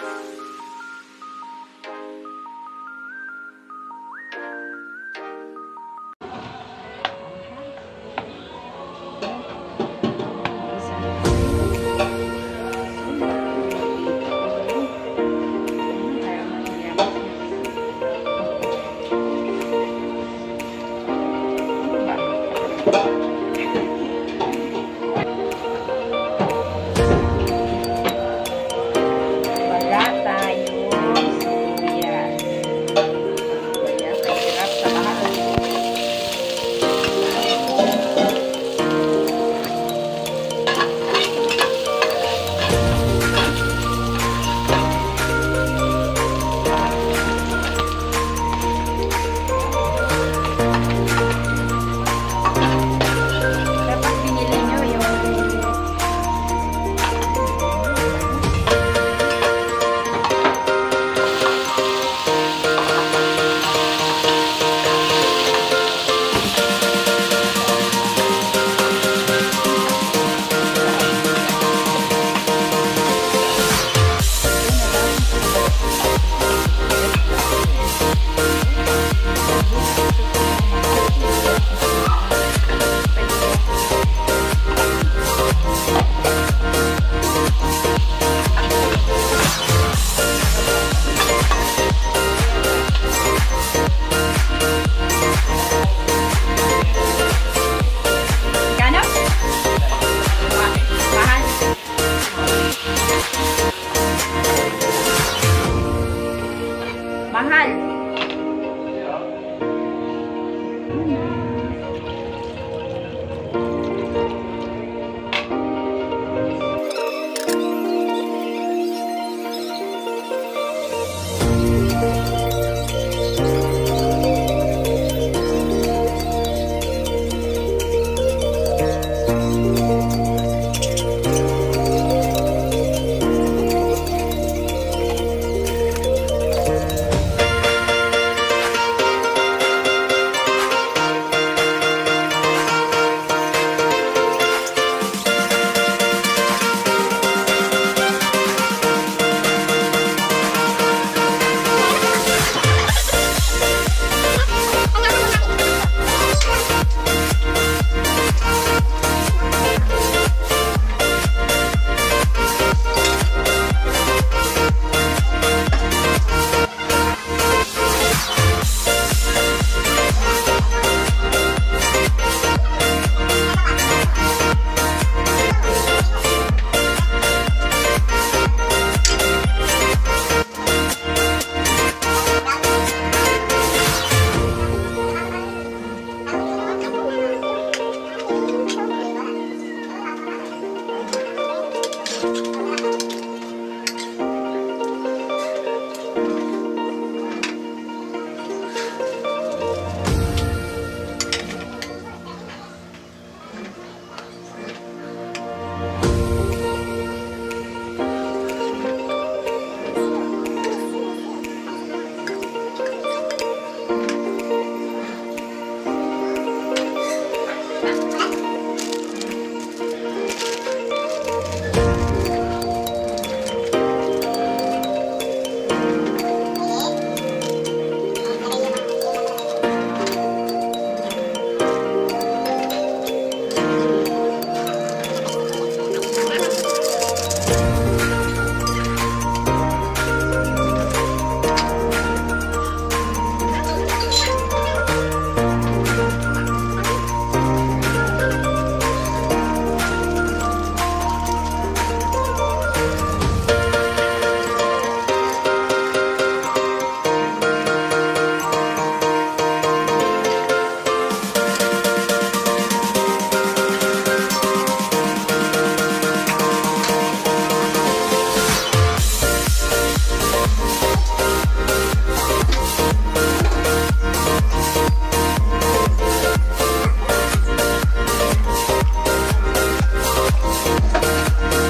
Música Bye.